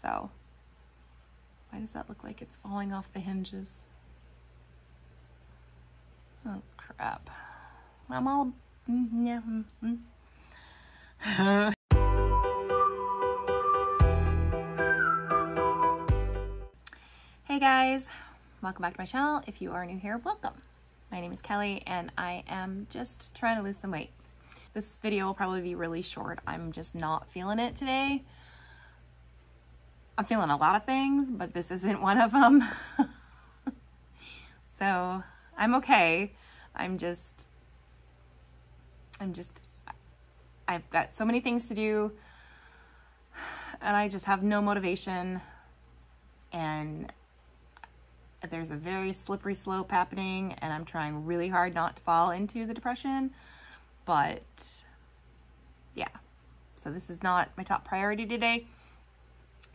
So why does that look like it's falling off the hinges? Oh crap. I'm all, mm, yeah. Mm, mm. hey guys, welcome back to my channel. If you are new here, welcome. My name is Kelly and I am just trying to lose some weight. This video will probably be really short. I'm just not feeling it today. I'm feeling a lot of things, but this isn't one of them. so I'm okay. I'm just, I'm just, I've got so many things to do and I just have no motivation and there's a very slippery slope happening and I'm trying really hard not to fall into the depression, but yeah. So this is not my top priority today,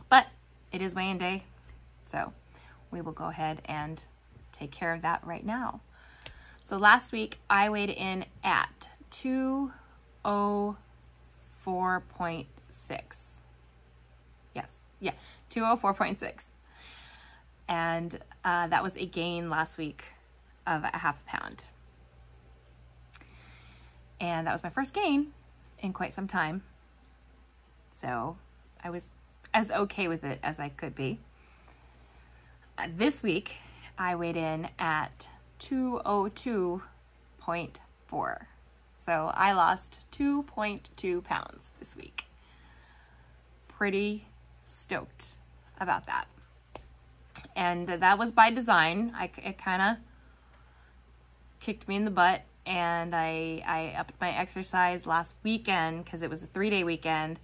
but it is weigh-in day. So we will go ahead and take care of that right now. So last week I weighed in at 204.6. Yes, yeah, 204.6. And uh, that was a gain last week of a half a pound. And that was my first gain in quite some time. So I was as okay with it as I could be. Uh, this week, I weighed in at 202.4. So I lost 2.2 pounds this week. Pretty stoked about that. And that was by design. I, it kind of kicked me in the butt and I, I upped my exercise last weekend because it was a three day weekend.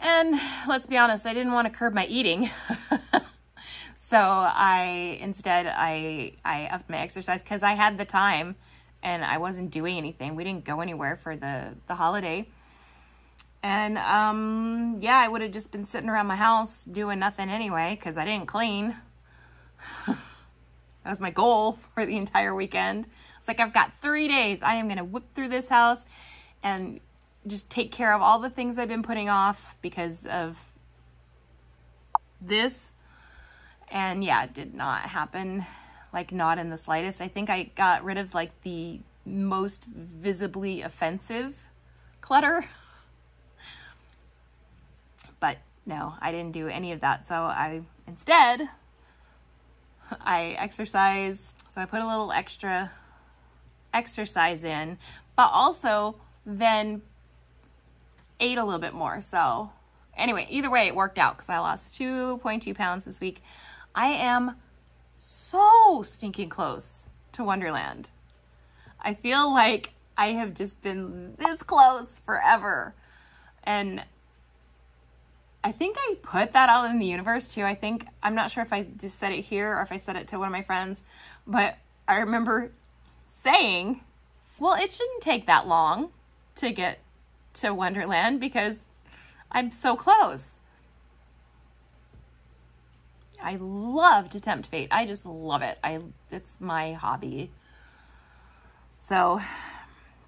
And let's be honest, I didn't want to curb my eating. so I, instead, I, I upped my exercise because I had the time and I wasn't doing anything. We didn't go anywhere for the, the holiday. And um, yeah, I would have just been sitting around my house doing nothing anyway because I didn't clean. that was my goal for the entire weekend. It's like, I've got three days. I am going to whip through this house and just take care of all the things I've been putting off because of this. And yeah, it did not happen. Like, not in the slightest. I think I got rid of like the most visibly offensive clutter. But no, I didn't do any of that. So I instead, I exercised. So I put a little extra exercise in, but also then ate a little bit more. So anyway, either way, it worked out because I lost 2.2 pounds this week. I am so stinking close to Onederland. I feel like I have just been this close forever. And I think I put that out in the universe too. I think, I'm not sure if I just said it here or if I said it to one of my friends, but I remember saying, well, it shouldn't take that long to get to Onederland because I'm so close. I love to tempt fate. I just love it. I it's my hobby. So,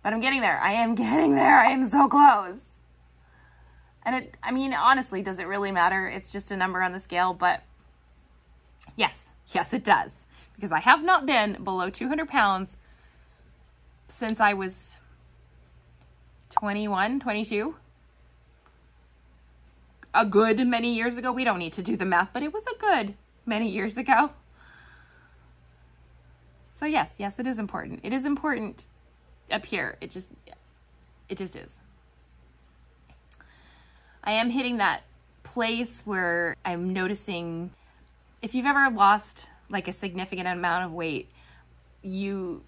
but I'm getting there. I am getting there. I am so close. And it I mean, honestly, does it really matter? It's just a number on the scale, but yes, yes it does. Because I have not been below 200 pounds since I was 21, 22. A good many years ago. We don't need to do the math, but it was a good many years ago. So yes, yes, it is important. It is important up here. It just, it just is. I am hitting that place where I'm noticing if you've ever lost like a significant amount of weight, you,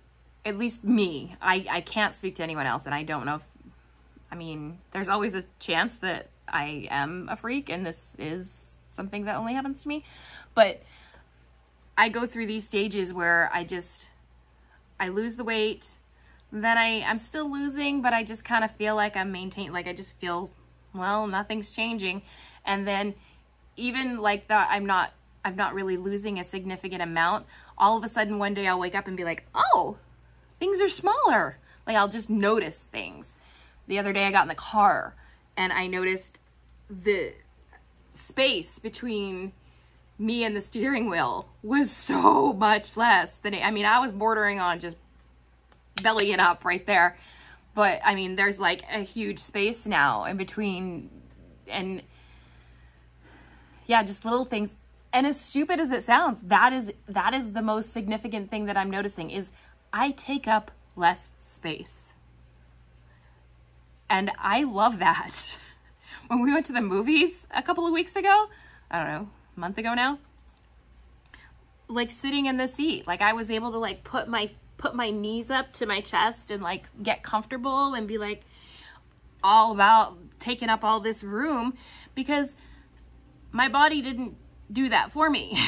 at least me, I, I can't speak to anyone else and I don't know if I mean, there's always a chance that I am a freak and this is something that only happens to me. But I go through these stages where I just, I lose the weight. Then I, I'm still losing, but I just kind of feel like I'm maintaining, like I just feel, well, nothing's changing. And then even like that, I'm not, I'm not really losing a significant amount. All of a sudden one day I'll wake up and be like, oh, things are smaller. Like I'll just notice things the other day I got in the car and I noticed the space between me and the steering wheel was so much less than it, I mean, I was bordering on just bellying up right there. But I mean, there's like a huge space now in between and yeah, just little things. And as stupid as it sounds, that is that is the most significant thing that I'm noticing is I take up less space. And I love that. When we went to the movies a couple of weeks ago, I don't know, a month ago now, like sitting in the seat, like I was able to like put my put my knees up to my chest and like get comfortable and be like all about taking up all this room because my body didn't do that for me.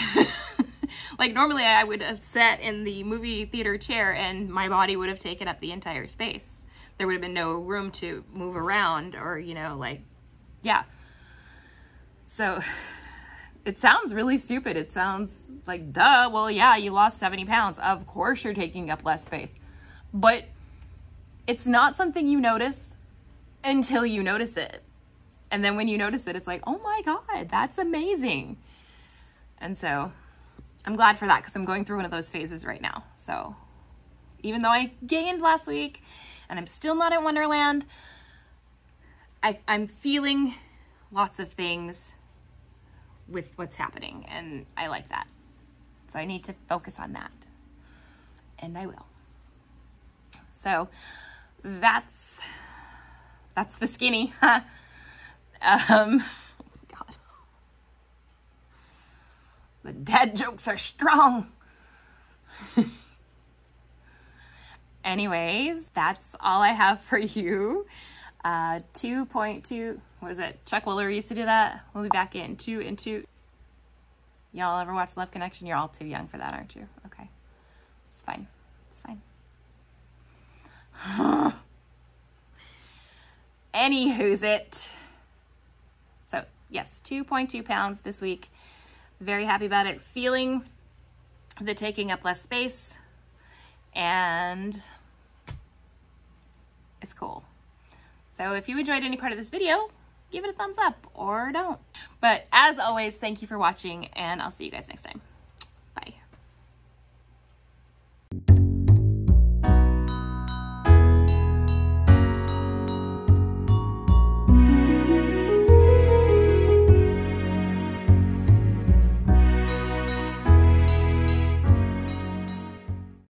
like normally I would have sat in the movie theater chair and my body would have taken up the entire space. There would have been no room to move around or, you know, like, yeah. So it sounds really stupid. It sounds like, duh, well, yeah, you lost 70 pounds. Of course you're taking up less space. But it's not something you notice until you notice it. And then when you notice it, it's like, oh my God, that's amazing. And so I'm glad for that because I'm going through one of those phases right now. So even though I gained last week and I'm still not in Onederland, I, I'm feeling lots of things with what's happening and I like that. So I need to focus on that. And I will. So that's that's the skinny. um God. The dad jokes are strong. Anyways, that's all I have for you. Uh, 2.2, what is it? Chuck Woolery used to do that. We'll be back in two and two. Y'all ever watch Love Connection? You're all too young for that, aren't you? Okay. It's fine. It's fine. Anywho's it. So, yes, 2.2 pounds this week. Very happy about it. Feeling the taking up less space. And it's cool. So if you enjoyed any part of this video, give it a thumbs up or don't. But as always, thank you for watching and I'll see you guys next time.